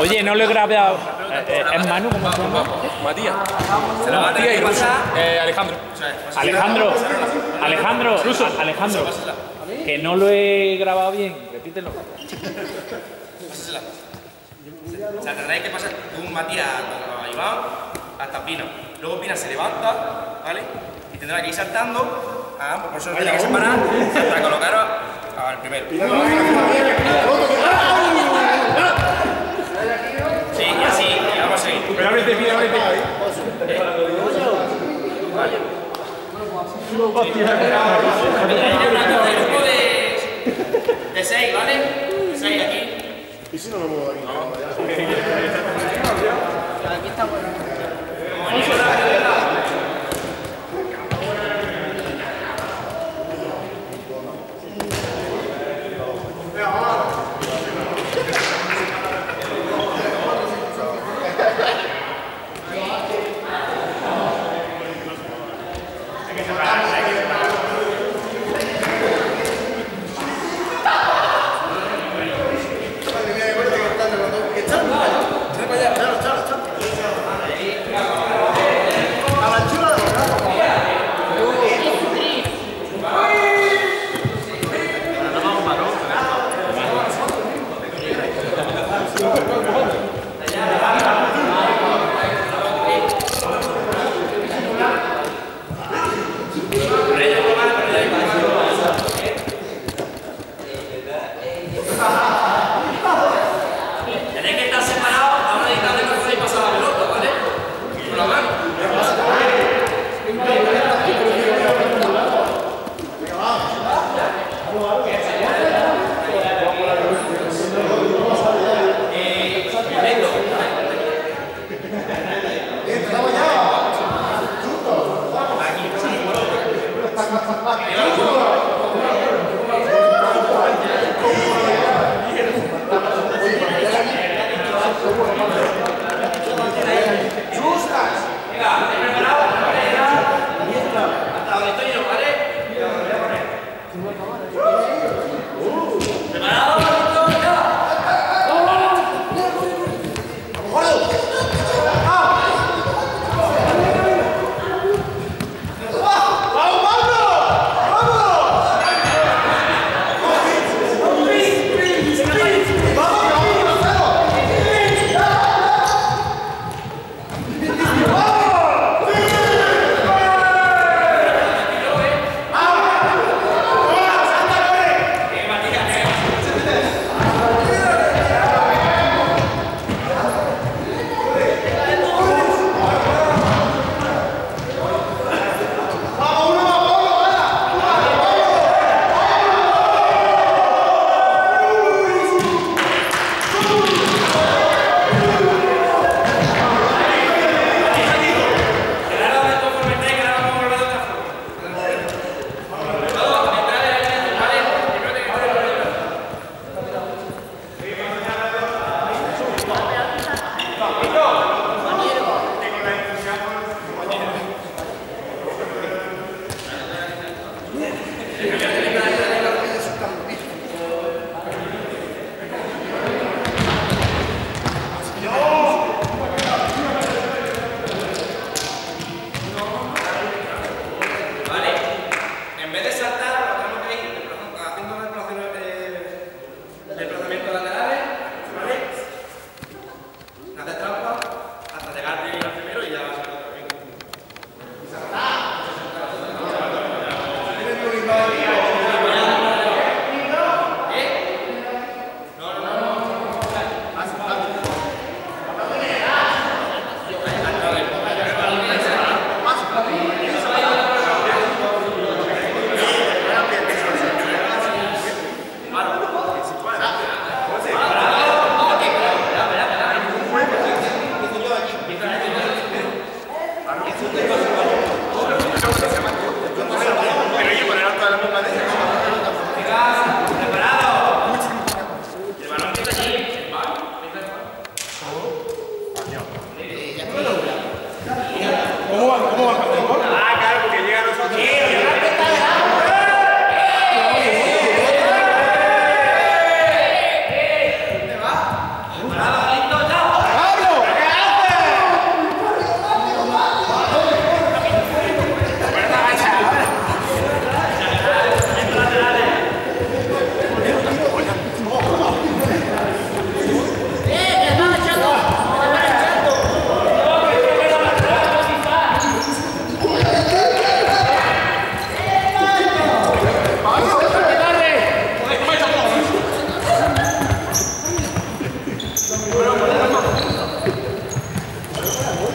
Oye, no lo he grabado. Eh, eh, ¿Es Manu? ¿Cómo se llama? Matías. A pasar. Eh, Alejandro. Alejandro. Alejandro. Alejandro. Que no lo he grabado bien. Repítelo. Pásasela. O sea, tendréis que pasar de un Matías a Iván hasta Pino. Luego Pina se levanta, ¿vale? Y tendrá que ir saltando. Ah, pues por eso tiene que separar hasta colocaros al primero. Ábrete. Hay hablando de grupo de, de seis, ¿vale? De seis aquí. ¿Y si no me muevo aquí? Yeah. Yeah,